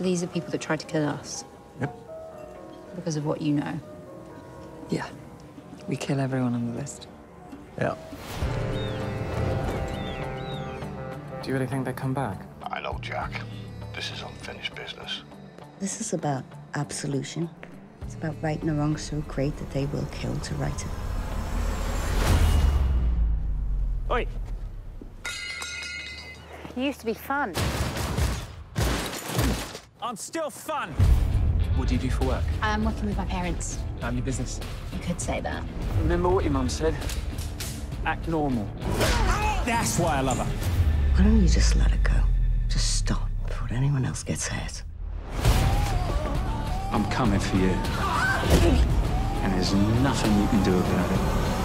So these are people that tried to kill us Yep. because of what you know. Yeah. We kill everyone on the list. Yeah. Do you really think they come back? I know, Jack. This is unfinished business. This is about absolution. It's about righting the wrong so great that they will kill to right it. Oi! You used to be fun. I'm still fun! What do you do for work? I'm working with my parents. I'm your business. You could say that. Remember what your mum said? Act normal. That's why I love her. Why don't you just let it go? Just stop before anyone else gets hurt. I'm coming for you. And there's nothing you can do about it.